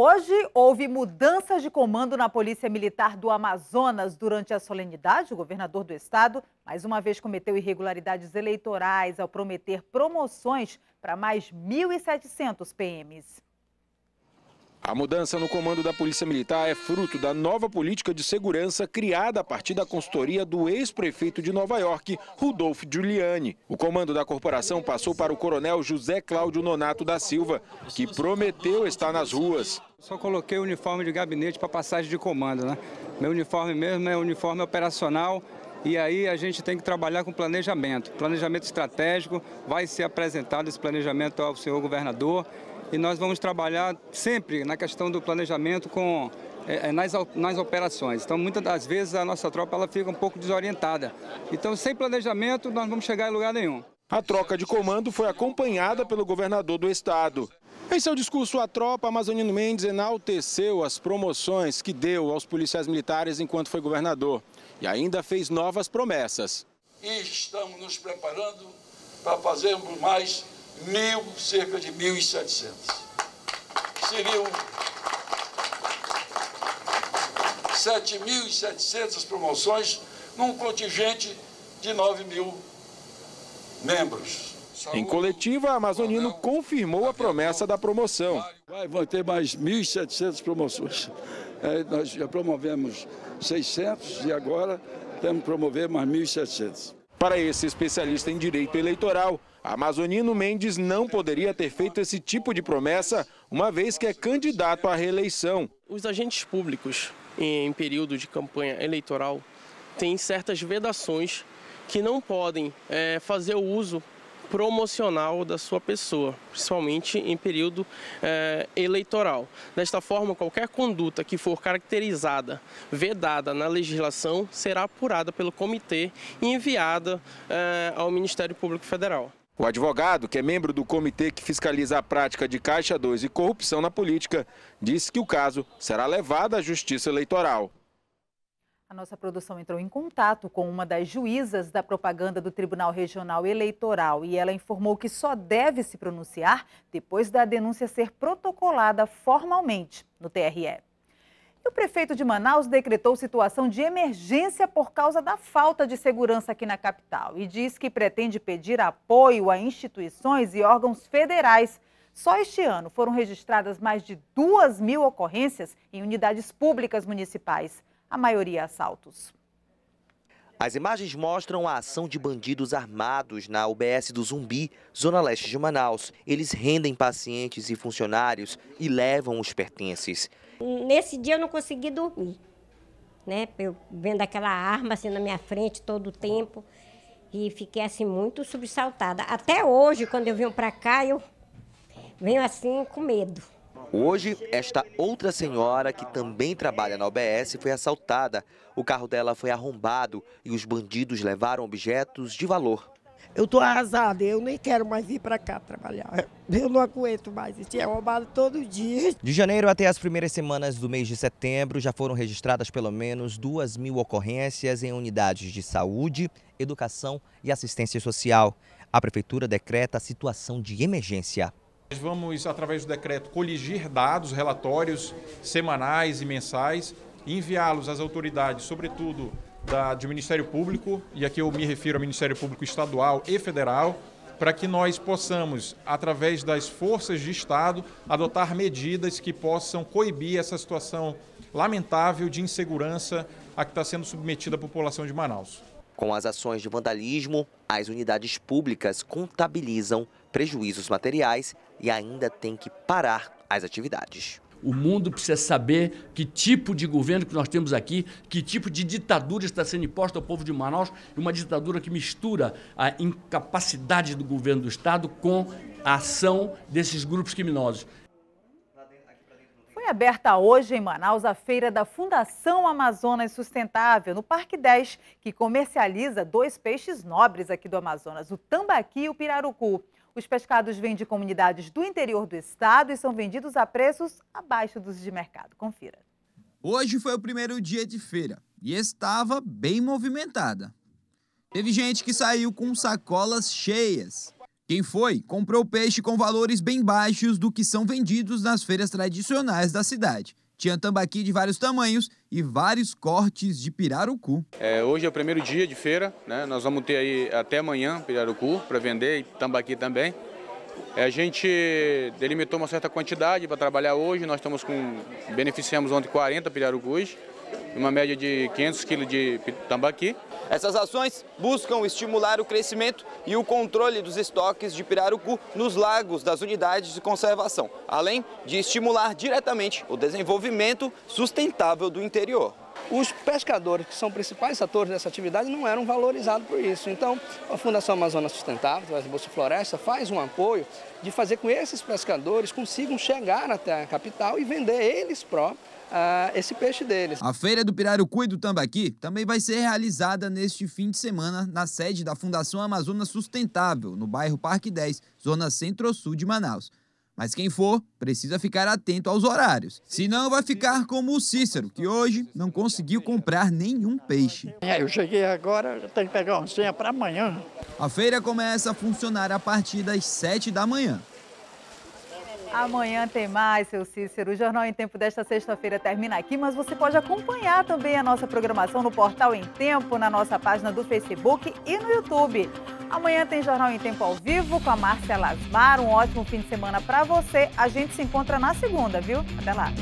Hoje houve mudanças de comando na Polícia Militar do Amazonas durante a solenidade. O governador do estado mais uma vez cometeu irregularidades eleitorais ao prometer promoções para mais 1.700 PMs. A mudança no comando da Polícia Militar é fruto da nova política de segurança criada a partir da consultoria do ex-prefeito de Nova York, Rudolph Giuliani. O comando da corporação passou para o coronel José Cláudio Nonato da Silva, que prometeu estar nas ruas. Só coloquei o uniforme de gabinete para passagem de comando, né? Meu uniforme mesmo é uniforme operacional e aí a gente tem que trabalhar com planejamento. Planejamento estratégico, vai ser apresentado esse planejamento ao senhor governador e nós vamos trabalhar sempre na questão do planejamento com é, é, nas, nas operações. Então, muitas das vezes a nossa tropa ela fica um pouco desorientada. Então, sem planejamento, nós não vamos chegar em lugar nenhum. A troca de comando foi acompanhada pelo governador do estado. Em seu discurso à tropa, Amazonino Mendes enalteceu as promoções que deu aos policiais militares enquanto foi governador e ainda fez novas promessas. E estamos nos preparando para fazermos mais mil, cerca de 1.700. Seriam 7.700 promoções num contingente de 9 mil membros. Em coletiva, a Amazonino confirmou a promessa da promoção. Vai, ter mais 1.700 promoções. É, nós já promovemos 600 e agora temos que promover mais 1.700. Para esse especialista em direito eleitoral, Amazonino Mendes não poderia ter feito esse tipo de promessa, uma vez que é candidato à reeleição. Os agentes públicos, em período de campanha eleitoral, têm certas vedações que não podem é, fazer o uso promocional da sua pessoa, principalmente em período é, eleitoral. Desta forma, qualquer conduta que for caracterizada, vedada na legislação, será apurada pelo comitê e enviada é, ao Ministério Público Federal. O advogado, que é membro do comitê que fiscaliza a prática de Caixa 2 e corrupção na política, disse que o caso será levado à Justiça Eleitoral. A nossa produção entrou em contato com uma das juízas da propaganda do Tribunal Regional Eleitoral e ela informou que só deve se pronunciar depois da denúncia ser protocolada formalmente no TRE. E o prefeito de Manaus decretou situação de emergência por causa da falta de segurança aqui na capital e diz que pretende pedir apoio a instituições e órgãos federais. Só este ano foram registradas mais de duas mil ocorrências em unidades públicas municipais, a maioria assaltos. As imagens mostram a ação de bandidos armados na UBS do Zumbi, zona leste de Manaus. Eles rendem pacientes e funcionários e levam os pertences. Nesse dia eu não consegui dormir, né? Eu vendo aquela arma assim na minha frente todo o tempo e fiquei assim muito sobressaltada. Até hoje, quando eu venho para cá, eu venho assim com medo. Hoje, esta outra senhora, que também trabalha na OBS, foi assaltada. O carro dela foi arrombado e os bandidos levaram objetos de valor. Eu tô arrasada, eu nem quero mais vir para cá trabalhar. Eu não aguento mais, isso é roubado todo dia. De janeiro até as primeiras semanas do mês de setembro, já foram registradas pelo menos duas mil ocorrências em unidades de saúde, educação e assistência social. A Prefeitura decreta a situação de emergência. Nós vamos, através do decreto, coligir dados, relatórios semanais e mensais, enviá-los às autoridades, sobretudo da, do Ministério Público, e aqui eu me refiro ao Ministério Público Estadual e Federal, para que nós possamos, através das forças de Estado, adotar medidas que possam coibir essa situação lamentável de insegurança a que está sendo submetida a população de Manaus. Com as ações de vandalismo, as unidades públicas contabilizam prejuízos materiais e ainda têm que parar as atividades. O mundo precisa saber que tipo de governo que nós temos aqui, que tipo de ditadura está sendo imposta ao povo de Manaus, uma ditadura que mistura a incapacidade do governo do Estado com a ação desses grupos criminosos. Aberta hoje em Manaus a feira da Fundação Amazonas Sustentável, no Parque 10, que comercializa dois peixes nobres aqui do Amazonas, o tambaqui e o pirarucu. Os pescados vêm de comunidades do interior do estado e são vendidos a preços abaixo dos de mercado. Confira. Hoje foi o primeiro dia de feira e estava bem movimentada. Teve gente que saiu com sacolas cheias Quem foi, comprou peixe com valores bem baixos do que são vendidos nas feiras tradicionais da cidade. Tinha tambaqui de vários tamanhos e vários cortes de pirarucu. É, hoje é o primeiro dia de feira, né? nós vamos ter aí até amanhã pirarucu para vender e tambaqui também. É, a gente delimitou uma certa quantidade para trabalhar hoje, nós estamos com, beneficiamos ontem 40 pirarucus, uma média de 500 quilos de tambaqui. Essas ações buscam estimular o crescimento e o controle dos estoques de pirarucu nos lagos das unidades de conservação, além de estimular diretamente o desenvolvimento sustentável do interior. Os pescadores, que são principais atores dessa atividade, não eram valorizados por isso. Então, a Fundação Amazônia Sustentável, a Bolsa Floresta, faz um apoio de fazer com que esses pescadores consigam chegar até a capital e vender eles próprios uh, esse peixe deles. A Feira do Pirarucu e do Tambaqui também vai ser realizada neste fim de semana na sede da Fundação Amazonas Sustentável, no bairro Parque 10, zona centro-sul de Manaus. Mas quem for, precisa ficar atento aos horários. Senão vai ficar como o Cícero, que hoje não conseguiu comprar nenhum peixe. É, eu cheguei agora, eu tenho que pegar uma senha para amanhã. A feira começa a funcionar a partir das 7 da manhã. Amanhã tem mais, seu Cícero. O Jornal em Tempo desta sexta-feira termina aqui, mas você pode acompanhar também a nossa programação no portal Em Tempo, na nossa página do Facebook e no YouTube. Amanhã tem Jornal em Tempo ao vivo com a Márcia Lasmar. Um ótimo fim de semana para você. A gente se encontra na segunda, viu? Até lá.